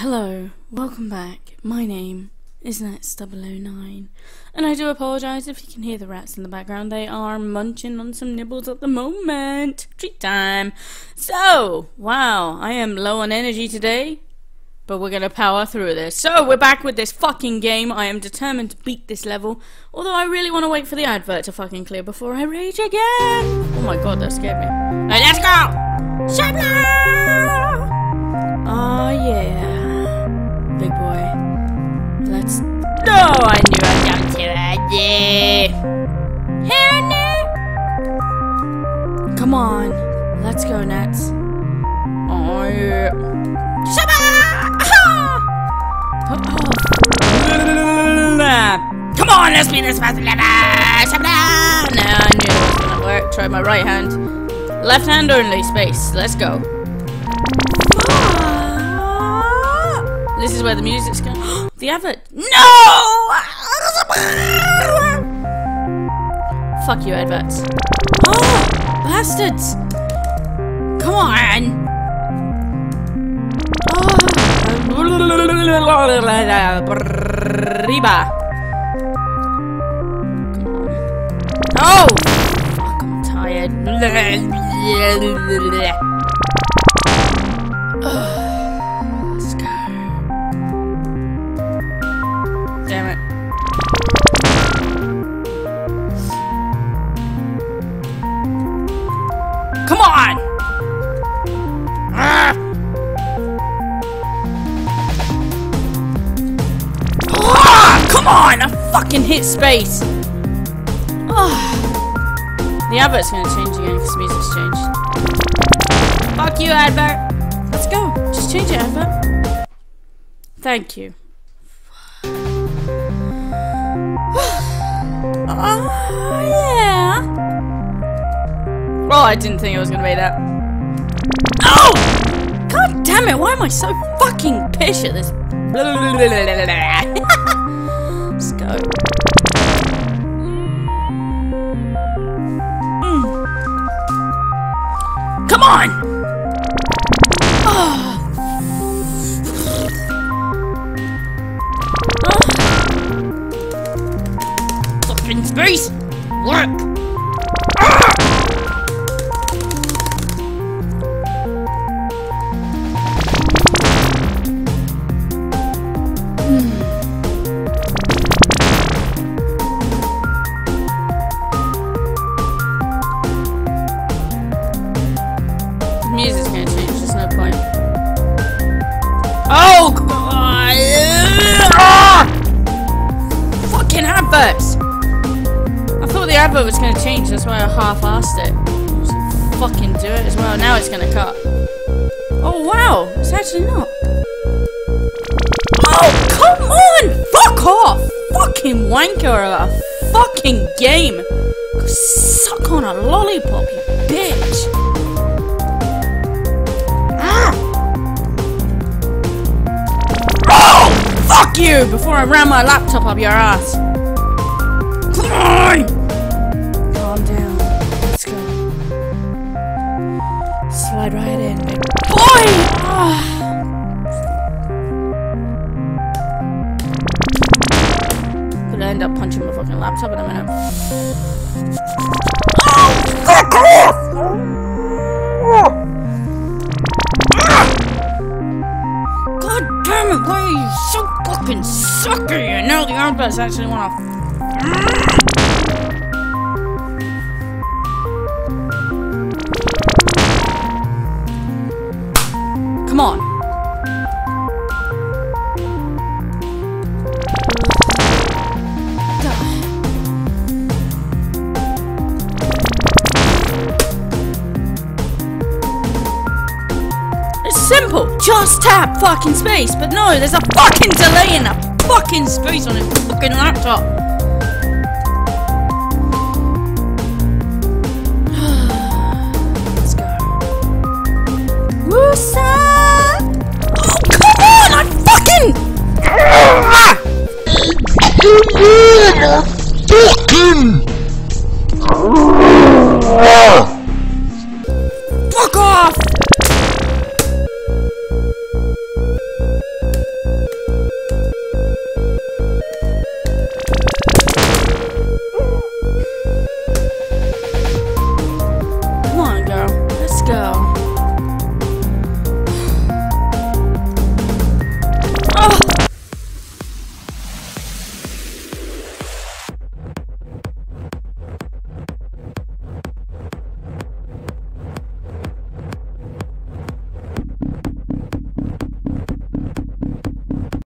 Hello, welcome back. My name is Nats009, and I do apologise if you can hear the rats in the background. They are munching on some nibbles at the moment. Treat time. So, wow, I am low on energy today, but we're gonna power through this. So, we're back with this fucking game. I am determined to beat this level, although I really want to wait for the advert to fucking clear before I rage again. Oh my god, that scared me. Alright, let's go! Shabla! Oh, I knew I'd come. Come on, let's go, Nats. Oh yeah. Put off. Come on, let's be. No, I knew it was gonna work. Try my right hand. Left hand only, space. Let's go. Is where the music's going. the advert. No! Fuck you, adverts. Oh, bastards! Come on! Oh! Oh! Fuck, I'm tired. Come on! Ah! Ah, come on! I fucking hit space! Ah. The advert's gonna change again because the music's changed. Fuck you, advert! Let's go. Just change it, advert. Thank you. Oh, yeah. Oh, I didn't think it was gonna be that. Oh! God damn it, why am I so fucking pish at this? Let's go. Oh. Fucking space! Work! music's gonna change, there's no point. Oh, God! Ah! Fucking adverts! The advert was gonna change, that's why I half-assed it. Fucking do it as well, now it's gonna cut. Oh, wow! It's actually not. Oh, come on! Fuck off! Fucking wanker of a fucking game! Suck on a lollipop, you bitch! Ah! Oh! Fuck you! Before I ram my laptop up your ass. End up punching my fucking laptop in a minute. Oh, fuck off! damn it, why are you so fucking sucker? You know the armbuds actually wanna. just tap fucking space, but no, there's a fucking delay in a fucking space on a fucking laptop. Let's go. Musa! Oh, come on! I fucking...